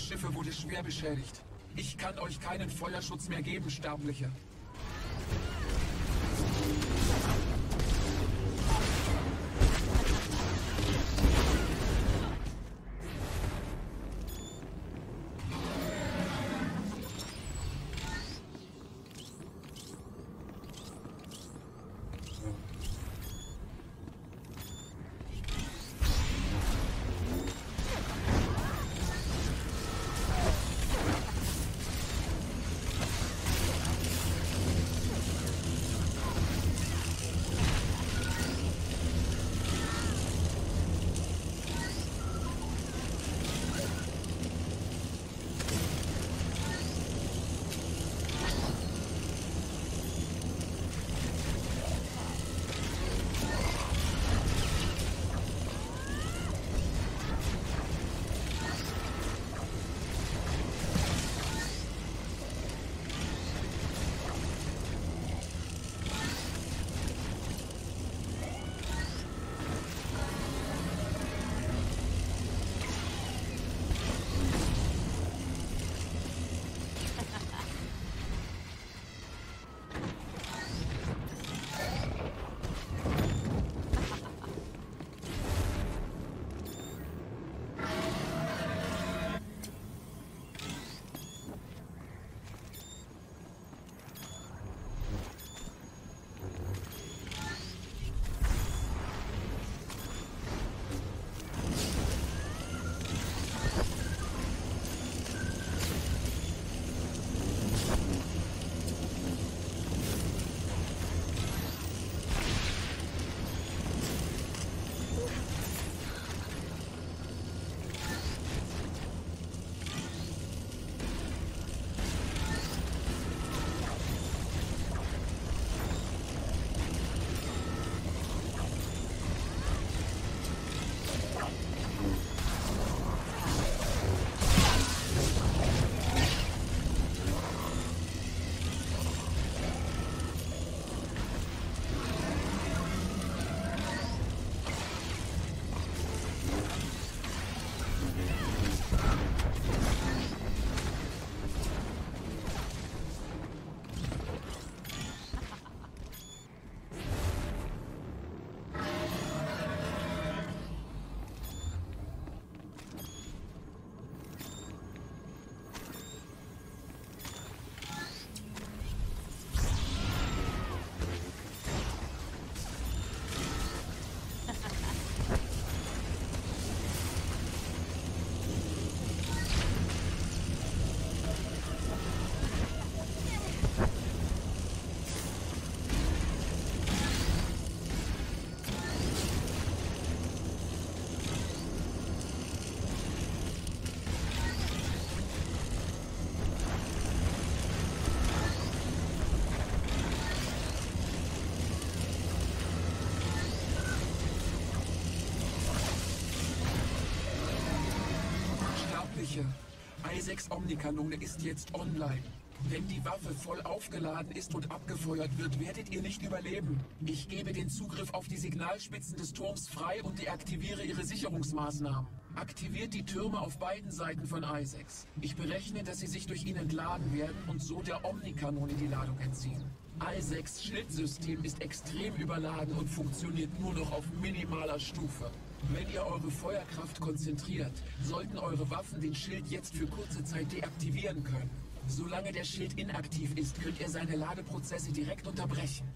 Schiffe wurde schwer beschädigt. Ich kann euch keinen Feuerschutz mehr geben, Sterbliche. Sterbliche. I6 Omnikanone ist jetzt online. Wenn die Waffe voll aufgeladen ist und abgefeuert wird, werdet ihr nicht überleben. Ich gebe den Zugriff auf die Signalspitzen des Turms frei und deaktiviere ihre Sicherungsmaßnahmen. Aktiviert die Türme auf beiden Seiten von I6. Ich berechne, dass sie sich durch ihn entladen werden und so der Omnikanone die Ladung entziehen. I6 Schildsystem ist extrem überladen und funktioniert nur noch auf minimaler Stufe. Wenn ihr eure Feuerkraft konzentriert, sollten eure Waffen den Schild jetzt für kurze Zeit deaktivieren können. Solange der Schild inaktiv ist, könnt ihr seine Ladeprozesse direkt unterbrechen.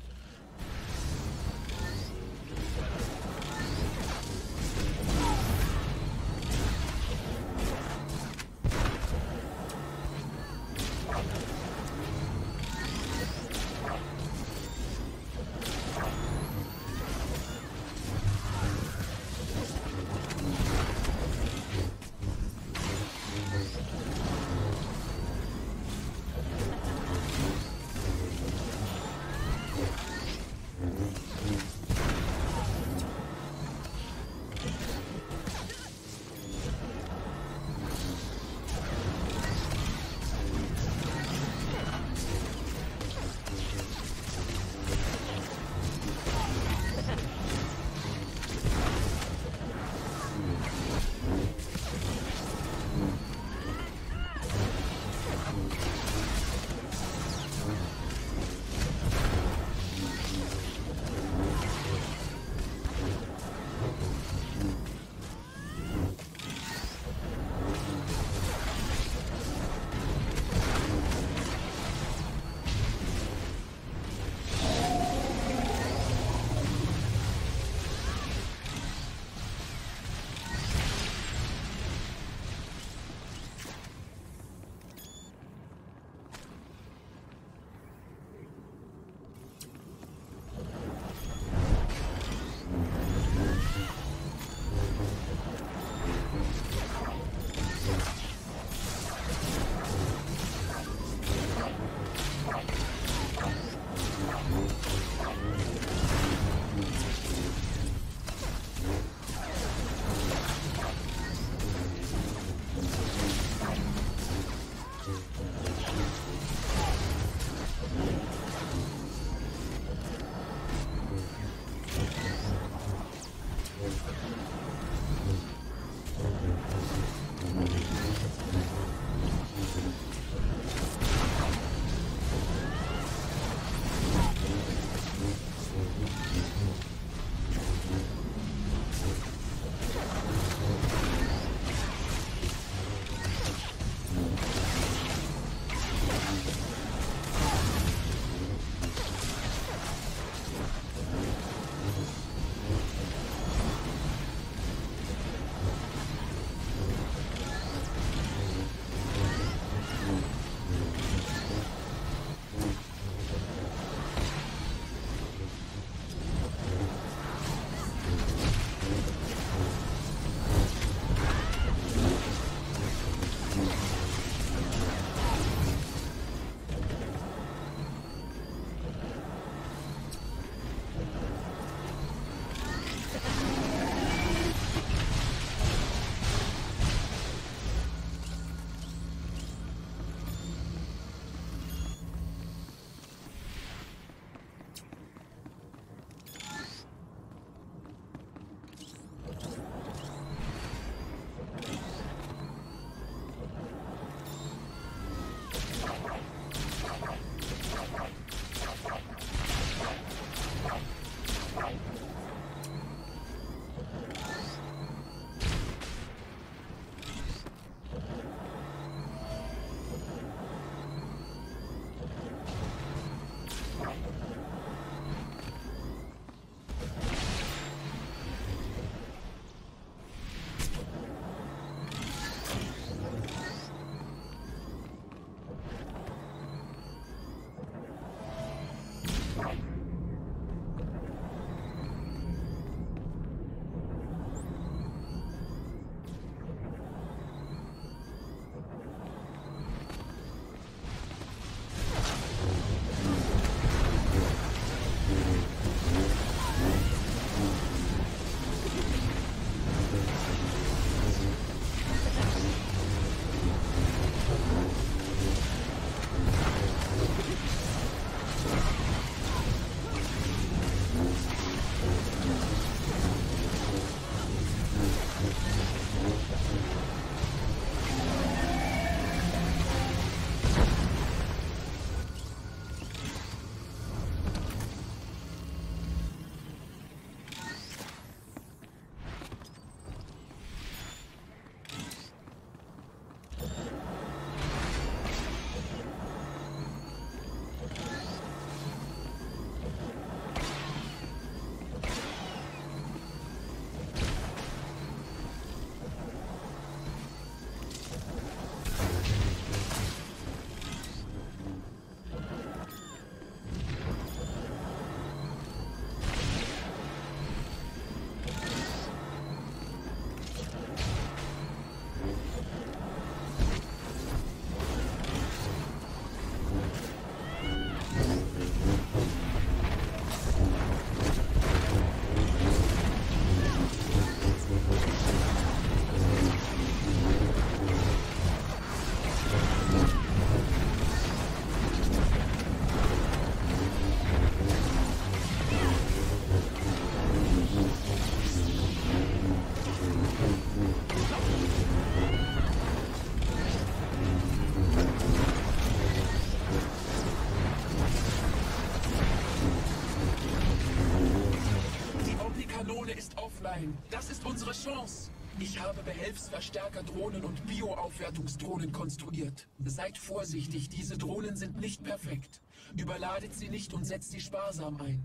Sein. Das ist unsere Chance. Ich habe Behelfsverstärker-Drohnen und Bio-Aufwertungsdrohnen konstruiert. Seid vorsichtig, diese Drohnen sind nicht perfekt. Überladet sie nicht und setzt sie sparsam ein.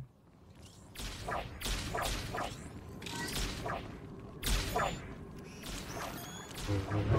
Mhm.